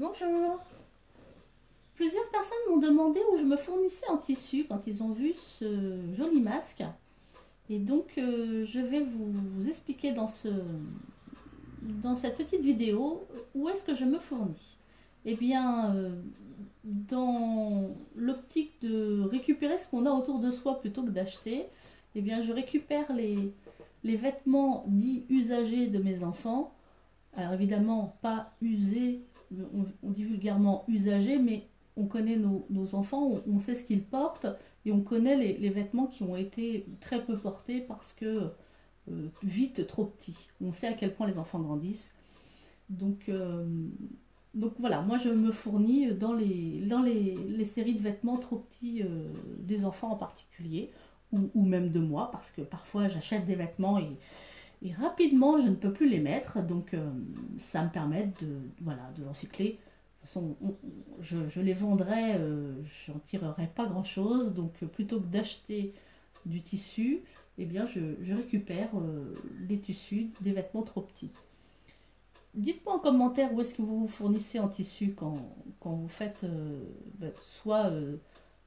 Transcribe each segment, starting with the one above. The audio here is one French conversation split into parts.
Bonjour. Plusieurs personnes m'ont demandé où je me fournissais en tissu quand ils ont vu ce joli masque. Et donc, euh, je vais vous expliquer dans, ce, dans cette petite vidéo où est-ce que je me fournis. Eh bien, euh, dans l'optique de récupérer ce qu'on a autour de soi plutôt que d'acheter, eh bien, je récupère les, les vêtements dits usagés de mes enfants. Alors évidemment, pas usés, on, dit vulgairement usagés, mais on connaît nos, enfants, on, sait ce qu'ils portent et on connaît les, vêtements qui ont été très peu portés parce que euh, vite trop petits. On sait à quel point les enfants grandissent. Donc, euh, voilà, moi je me fournis dans les, dans les, séries de vêtements trop petits euh, des enfants en particulier ou, même de moi, parce que parfois j'achète des vêtements et, et, rapidement je ne peux plus les mettre, donc euh, ça me permet de, voilà, de recycler. De toute façon, je, les vendrai, euh, j'en tirerai pas grand chose, donc euh, plutôt que d'acheter du tissu, eh bien je, récupère les tissus des vêtements trop petits. Dites-moi en commentaire où est-ce que vous vous fournissez en tissu quand, quand vous faites ben, soit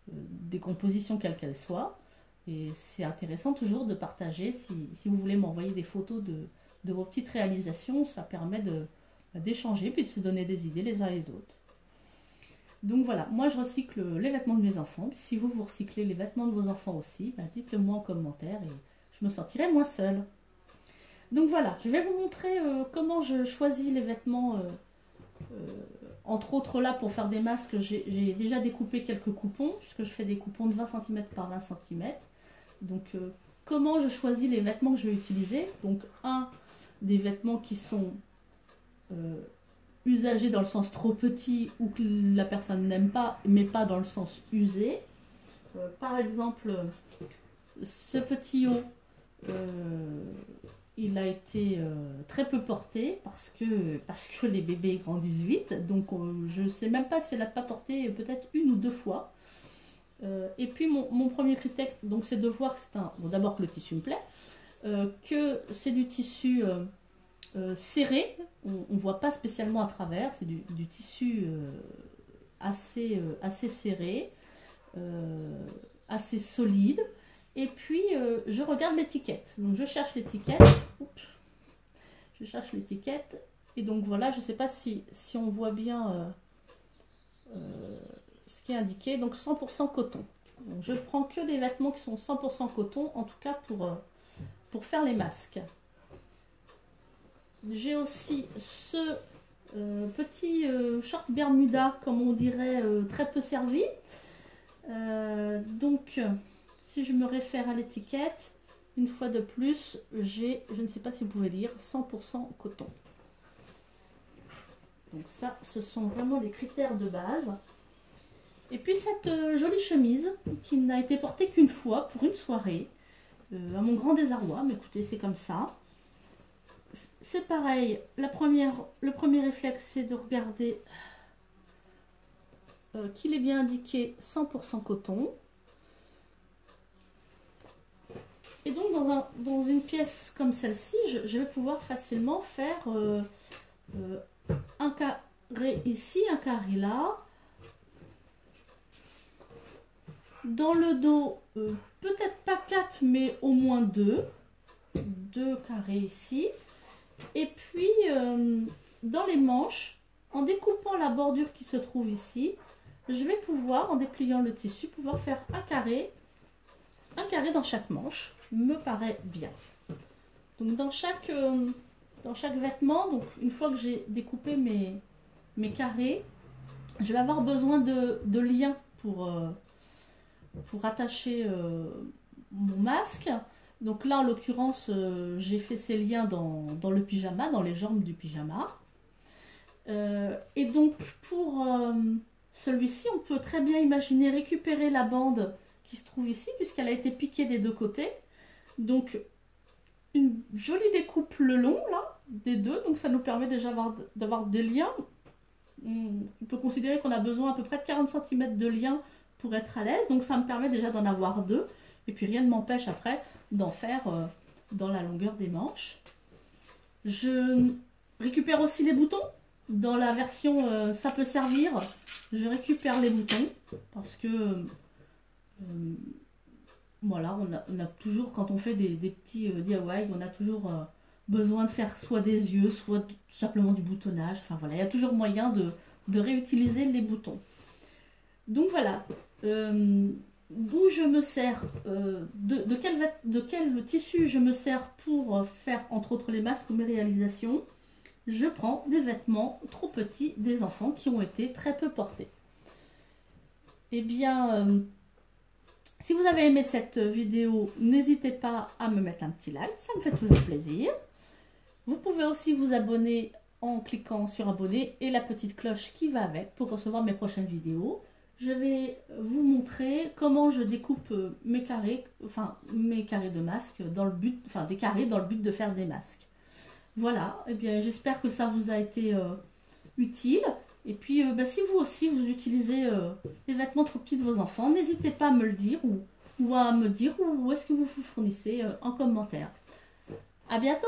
des compositions quelles qu'elles soient, et c'est intéressant toujours de partager. Si, vous voulez m'envoyer des photos de, vos petites réalisations, ça permet d'échanger puis de se donner des idées les uns les autres. Donc voilà, moi je recycle les vêtements de mes enfants. Si vous vous recyclez les vêtements de vos enfants aussi, ben dites-le moi en commentaire et je me sentirai moins seule. Donc voilà, je vais vous montrer euh, comment je choisis les vêtements. Euh, euh, entre autres là pour faire des masques, j'ai déjà découpé quelques coupons, puisque je fais des coupons de 20 cm par 20 cm. Donc, euh, comment je choisis les vêtements que je vais utiliser? Donc, un, des vêtements qui sont euh, usagés dans le sens trop petit ou que la personne n'aime pas, mais pas dans le sens usé. Euh, par exemple, ce petit haut, il a été très peu porté parce que, parce que les bébés grandissent vite. Donc, je ne sais même pas si elle n'a pas porté peut-être une ou deux fois. Euh, et puis mon, premier critère, donc c'est de voir que c'est un. Bon, d'abord que le tissu me plaît, euh, que c'est du tissu euh, serré, on ne voit pas spécialement à travers, c'est du, tissu assez, assez serré, assez solide. Et puis je regarde l'étiquette. Donc je cherche l'étiquette. Je cherche l'étiquette. Et donc voilà, je ne sais pas si, si on voit bien ce qui est indiqué, donc 100% coton. je prends que des vêtements qui sont 100% coton, en tout cas pour, euh, pour faire les masques. J'ai aussi ce euh, petit euh, short Bermuda, comme on dirait, très peu servi. donc, si je me réfère à l'étiquette, une fois de plus, j'ai, je ne sais pas si vous pouvez lire, 100% coton. Donc ça, ce sont vraiment les critères de base. Et puis cette euh, jolie chemise qui n'a été portée qu'une fois pour une soirée, euh, à mon grand désarroi, mais écoutez, c'est comme ça. C'est pareil, la première, le premier réflexe, c'est de regarder euh, qu'il est bien indiqué 100% coton. Et donc dans, un, dans une pièce comme celle-ci, je, vais pouvoir facilement faire un carré ici, un carré là, Dans le dos, euh, peut-être pas 4, mais au moins 2. 2 carrés ici. Et puis, euh, dans les manches, en découpant la bordure qui se trouve ici, je vais pouvoir, en dépliant le tissu, pouvoir faire un carré, un carré dans chaque manche. Me paraît bien. Donc dans chaque, euh, dans chaque vêtement, donc une fois que j'ai découpé mes, carrés, je vais avoir besoin de liens pour, pour attacher euh, mon masque. Donc là, en l'occurrence, euh, j'ai fait ces liens dans, le pyjama, dans les jambes du pyjama. Euh, et donc, pour celui-ci, on peut très bien imaginer récupérer la bande qui se trouve ici, puisqu'elle a été piquée des deux côtés. Donc, une jolie découpe le long, là, des deux. Donc, ça nous permet déjà d'avoir des liens. On peut considérer qu'on a besoin à peu près de 40 cm de liens pour être à l'aise. Donc ça me permet déjà d'en avoir deux. Et puis rien ne m'empêche après d'en faire euh, dans la longueur des manches. Je récupère aussi les boutons. dans la version euh, ça peut servir, je récupère les boutons parce que euh, voilà, on a, toujours, quand on fait des, petits DIY, on a toujours besoin de faire soit des yeux, soit simplement du boutonnage. Enfin voilà, il y a toujours moyen de, réutiliser les boutons. Donc voilà, d'où je me sers, quel, de quel tissu je me sers pour faire entre autres les masques ou mes réalisations? Je prends des vêtements trop petits des enfants qui ont été très peu portés. Eh bien, euh, si vous avez aimé cette vidéo, n'hésitez pas à me mettre un petit like, ça me fait toujours plaisir. Vous pouvez aussi vous abonner en cliquant sur abonner et la petite cloche qui va avec pour recevoir mes prochaines vidéos. Je vais vous montrer comment je découpe euh, mes carrés, enfin mes carrés de masques dans le but, enfin des carrés dans le but de faire des masques. Voilà, eh bien j'espère que ça vous a été euh, utile. Et puis euh, bah, si vous aussi vous utilisez euh, les vêtements trop petits de vos enfants, n'hésitez pas à me le dire ou, ou à me dire où est-ce que vous vous fournissez en commentaire. À bientôt